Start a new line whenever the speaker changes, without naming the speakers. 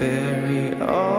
bury all